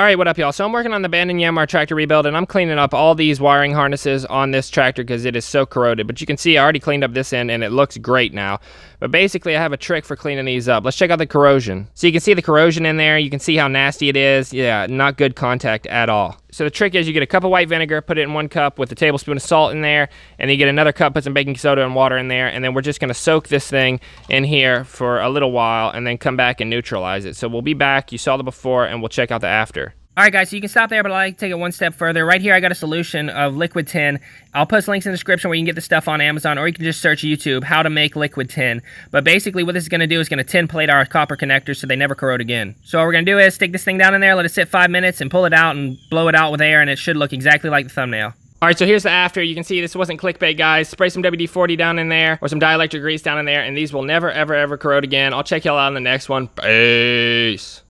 All right, what up, y'all? So I'm working on the Bandon Yanmar tractor rebuild, and I'm cleaning up all these wiring harnesses on this tractor because it is so corroded. But you can see I already cleaned up this end, and it looks great now. But basically, I have a trick for cleaning these up. Let's check out the corrosion. So you can see the corrosion in there. You can see how nasty it is. Yeah, not good contact at all. So the trick is you get a cup of white vinegar, put it in one cup with a tablespoon of salt in there, and then you get another cup, put some baking soda and water in there, and then we're just gonna soak this thing in here for a little while and then come back and neutralize it. So we'll be back. You saw the before, and we'll check out the after. All right, guys, so you can stop there, but I like to take it one step further. Right here, I got a solution of liquid tin. I'll post links in the description where you can get the stuff on Amazon, or you can just search YouTube, how to make liquid tin. But basically, what this is going to do is going to tin plate our copper connectors so they never corrode again. So what we're going to do is stick this thing down in there, let it sit five minutes, and pull it out and blow it out with air, and it should look exactly like the thumbnail. All right, so here's the after. You can see this wasn't clickbait, guys. Spray some WD-40 down in there or some dielectric grease down in there, and these will never, ever, ever corrode again. I'll check y'all out in the next one. Peace.